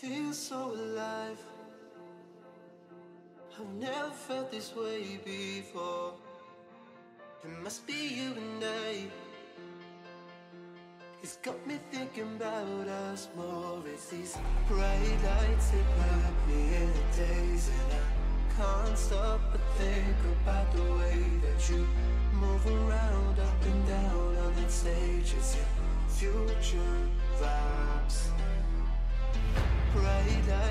feel so alive. I've never felt this way before. It must be you and I. It's got me thinking about us more. It's these bright lights that put me in a daze, and I can't stop but think about the way that you move around, up and down on that stage. It's your future vibes.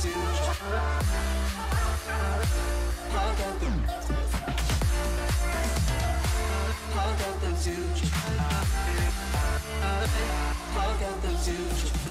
I got the future.